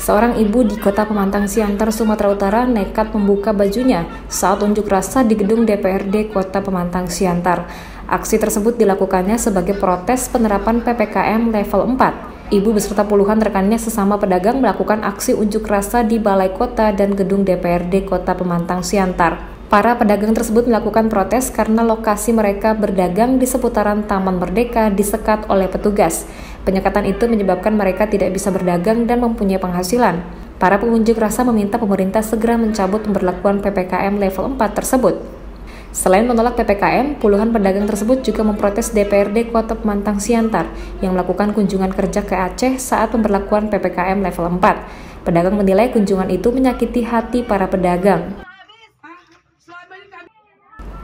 Seorang ibu di kota Pemantang Siantar, Sumatera Utara nekat membuka bajunya saat unjuk rasa di gedung DPRD Kota Pemantang Siantar. Aksi tersebut dilakukannya sebagai protes penerapan PPKM level 4. Ibu beserta puluhan rekannya sesama pedagang melakukan aksi unjuk rasa di Balai Kota dan gedung DPRD Kota Pemantang Siantar. Para pedagang tersebut melakukan protes karena lokasi mereka berdagang di seputaran Taman Merdeka disekat oleh petugas. Penyekatan itu menyebabkan mereka tidak bisa berdagang dan mempunyai penghasilan. Para pengunjuk rasa meminta pemerintah segera mencabut pemberlakuan PPKM level 4 tersebut. Selain menolak PPKM, puluhan pedagang tersebut juga memprotes DPRD Kota Pemantang Siantar yang melakukan kunjungan kerja ke Aceh saat pemberlakuan PPKM level 4. Pedagang menilai kunjungan itu menyakiti hati para pedagang.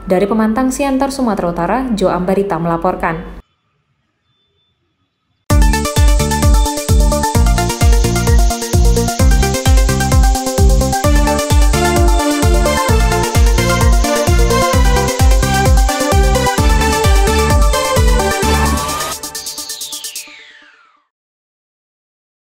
Dari Pemantang Siantar, Sumatera Utara, Jo Ambarita melaporkan.